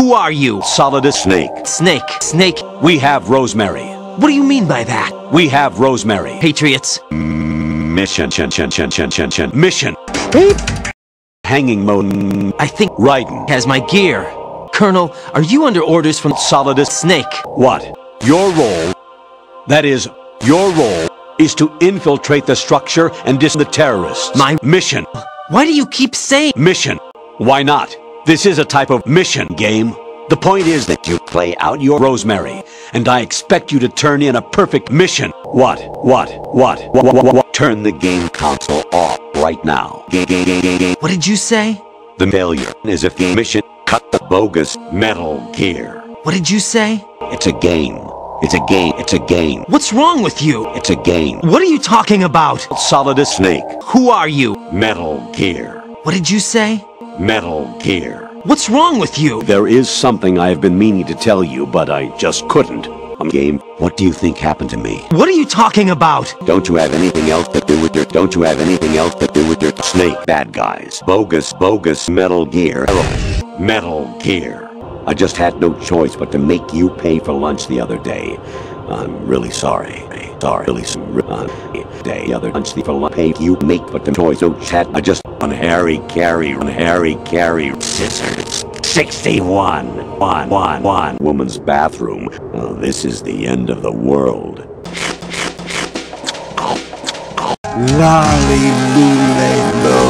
Who are you? Solidus Snake. Snake. Snake. We have Rosemary. What do you mean by that? We have Rosemary. Patriots. Mission, mission, mission, mission. Hanging mode. I think Raiden. has my gear. Colonel, are you under orders from Solidus. Snake? What? Your role, that is, your role, is to infiltrate the structure and dis the terrorists. My- mission. Why do you keep saying Mission. Why not? This is a type of mission game. The point is that you play out your Rosemary, and I expect you to turn in a perfect mission. What? What? What? What? What? what, what? Turn the game console off right now. What did you say? The failure is a game mission. Cut the bogus Metal Gear. What did you say? It's a game. It's a game. It's a game. What's wrong with you? It's a game. What are you talking about? Solidus Snake. Who are you? Metal Gear. What did you say? Metal Gear. What's wrong with you? There is something I have been meaning to tell you, but I just couldn't. Um, game, what do you think happened to me? What are you talking about? Don't you have anything else to do with your don't you have anything else to do with your snake bad guys? Bogus, bogus Metal Gear. Metal Gear. I just had no choice but to make you pay for lunch the other day. I'm really sorry. Really sorry. Uh, day the other lunch for lunch pay you make but the choice no chat. I just on Harry Carry on Harry Carry scissors. 61 one one one woman's bathroom. Oh, this is the end of the world. Lolly Lule Lo.